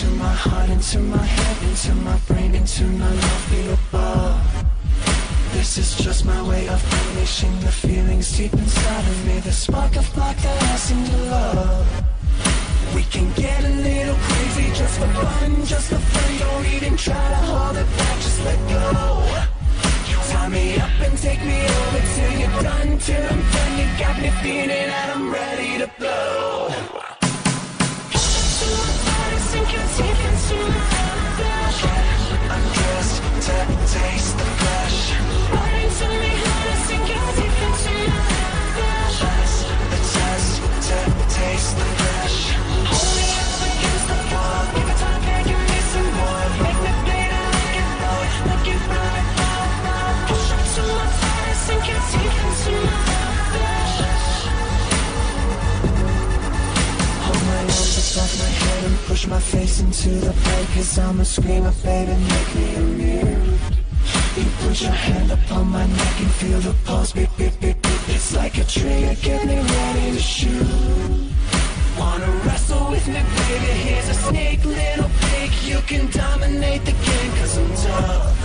into my heart, into my head, into my brain, into my love above. This is just my way of unleashing the feelings deep inside of me. The spark of black that I seem to love. We can get a little crazy just for fun, just for fun. Don't even try to hold it back, just let go. Tie me up and take me over till you're done, till I'm done. You got me feeling Dust off my head and push my face into the plate Cause I'm a screamer, baby, make me a mirror. You put your hand upon my neck and feel the pulse Beep, beep, beep, beep. It's like a trigger, get me ready to shoot. Wanna wrestle with me, baby, here's a snake, little pig. You can dominate the game cause I'm tough.